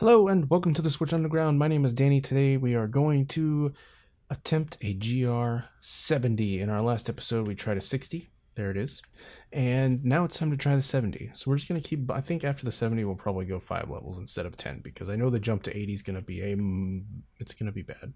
Hello and welcome to the Switch Underground. My name is Danny. Today we are going to attempt a GR 70. In our last episode, we tried a 60. There it is. And now it's time to try the 70. So we're just going to keep, I think after the 70, we'll probably go five levels instead of 10 because I know the jump to 80 is going to be a, mm, it's going to be bad.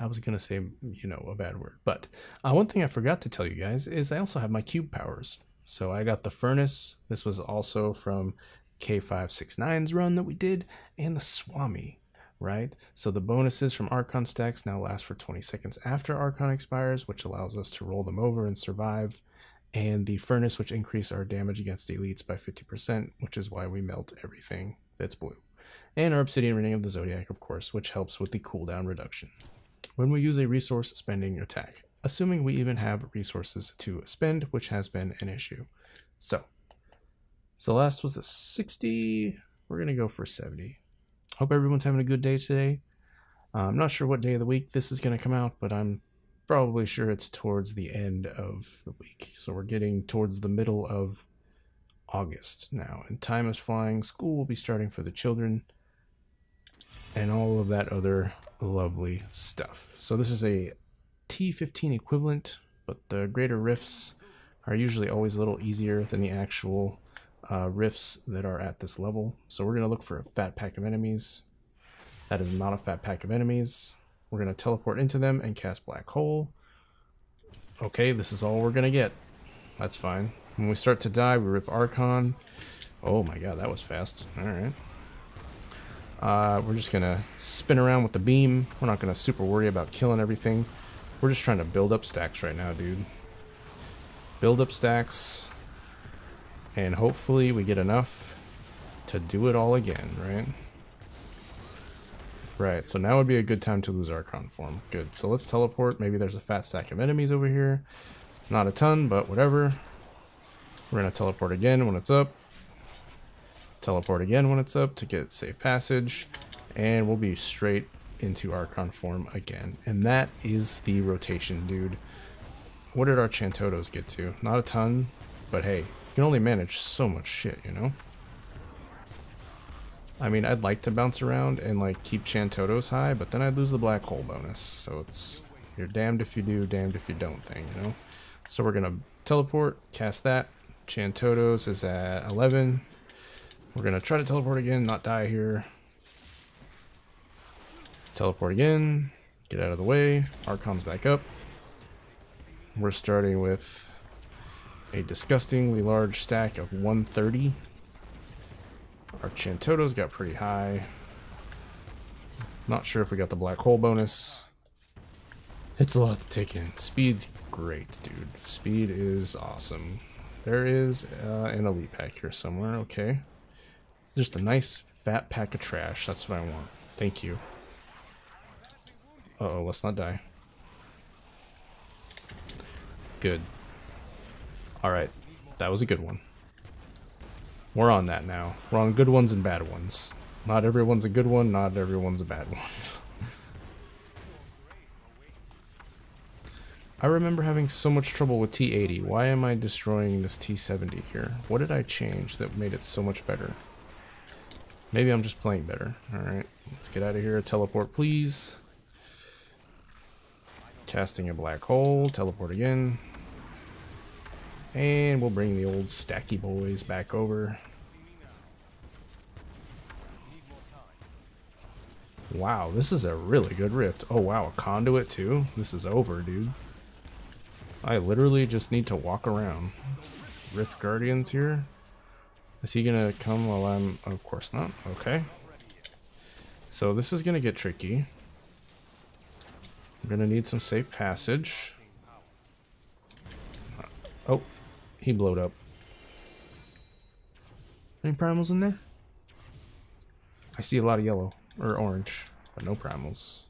I was going to say, you know, a bad word. But uh, one thing I forgot to tell you guys is I also have my cube powers. So I got the furnace. This was also from K569's run that we did, and the Swami, right? So the bonuses from Archon stacks now last for 20 seconds after Archon expires, which allows us to roll them over and survive. And the Furnace, which increase our damage against elites by 50%, which is why we melt everything that's blue. And our Obsidian Ring of the Zodiac, of course, which helps with the cooldown reduction. When we use a resource spending attack, assuming we even have resources to spend, which has been an issue. So, so last was a 60. We're going to go for 70. Hope everyone's having a good day today. Uh, I'm not sure what day of the week this is going to come out, but I'm probably sure it's towards the end of the week. So we're getting towards the middle of August now, and time is flying. School will be starting for the children and all of that other lovely stuff. So this is a T15 equivalent, but the greater rifts are usually always a little easier than the actual uh, rifts that are at this level. So we're going to look for a fat pack of enemies. That is not a fat pack of enemies. We're going to teleport into them and cast Black Hole. Okay, this is all we're going to get. That's fine. When we start to die, we rip Archon. Oh my god, that was fast. Alright. Uh, we're just going to spin around with the beam. We're not going to super worry about killing everything. We're just trying to build up stacks right now, dude. Build up stacks and hopefully we get enough to do it all again, right? Right, so now would be a good time to lose Archon form. Good, so let's teleport. Maybe there's a fat stack of enemies over here. Not a ton, but whatever. We're going to teleport again when it's up. Teleport again when it's up to get safe passage. And we'll be straight into Archon form again. And that is the rotation, dude. What did our Chantodo's get to? Not a ton, but hey, can only manage so much shit, you know? I mean, I'd like to bounce around and, like, keep Chantodo's high, but then I'd lose the black hole bonus. So it's, you're damned if you do, damned if you don't thing, you know? So we're gonna teleport, cast that. Chantodo's is at 11. We're gonna try to teleport again, not die here. Teleport again, get out of the way. Archon's back up. We're starting with a disgustingly large stack of 130. Our Chantodo's got pretty high. Not sure if we got the black hole bonus. It's a lot to take in. Speed's great, dude. Speed is awesome. There is uh, an elite pack here somewhere. Okay. Just a nice fat pack of trash. That's what I want. Thank you. Uh oh let's not die. Good. Alright, that was a good one. We're on that now. We're on good ones and bad ones. Not everyone's a good one, not everyone's a bad one. I remember having so much trouble with T80. Why am I destroying this T70 here? What did I change that made it so much better? Maybe I'm just playing better. Alright, let's get out of here. Teleport, please. Casting a black hole. Teleport again. And we'll bring the old stacky boys back over. Wow, this is a really good rift. Oh wow, a conduit too? This is over, dude. I literally just need to walk around. Rift Guardians here? Is he gonna come while I'm... Of course not. Okay. So this is gonna get tricky. I'm gonna need some safe passage. Oh, he blowed up. Any primals in there? I see a lot of yellow, or orange, but no primals.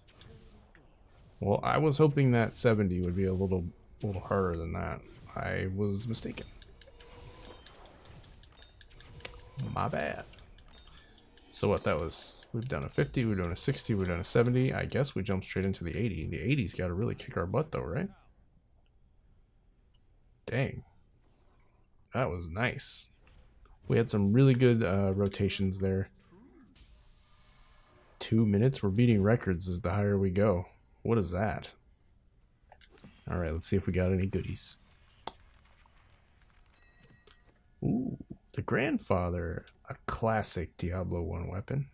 Well, I was hoping that 70 would be a little, little harder than that. I was mistaken. My bad. So what that was, we've done a 50, we've done a 60, we've done a 70. I guess we jump straight into the 80. The 80's got to really kick our butt though, right? Dang. That was nice. We had some really good uh, rotations there. two minutes. We're beating records as the higher we go. What is that? All right, let's see if we got any goodies. Ooh, the grandfather, a classic Diablo 1 weapon.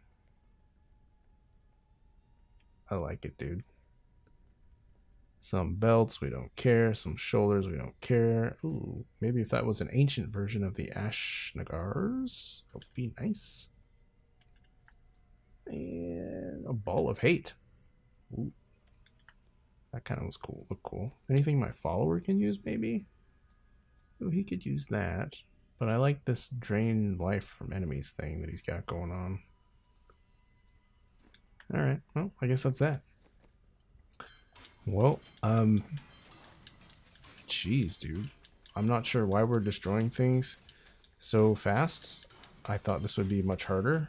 I like it, dude. Some belts, we don't care. Some shoulders, we don't care. Ooh, maybe if that was an ancient version of the Ashnagarr's, that would be nice. And a ball of hate. Ooh. That kind of was cool. Look cool. Anything my follower can use, maybe? Oh, he could use that. But I like this drain life from enemies thing that he's got going on. Alright, well, I guess that's that. Well, um... Jeez, dude. I'm not sure why we're destroying things so fast. I thought this would be much harder.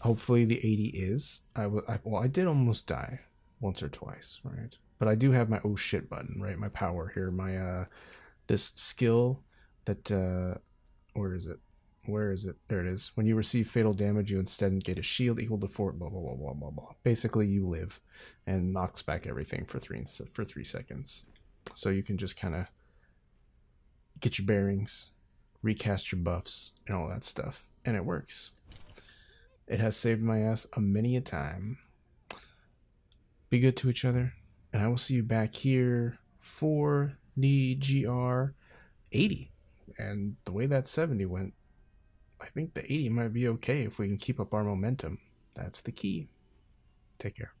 Hopefully the 80 is. I, I Well, I did almost die once or twice, right? But I do have my oh shit button, right? My power here, my uh this skill that uh where is it? Where is it? There it is. When you receive fatal damage, you instead get a shield equal to four blah blah blah blah blah blah. Basically, you live, and knocks back everything for three for three seconds. So you can just kind of get your bearings, recast your buffs, and all that stuff, and it works. It has saved my ass a many a time. Be good to each other, and I will see you back here for the GR 80. And the way that 70 went, I think the 80 might be okay if we can keep up our momentum. That's the key. Take care.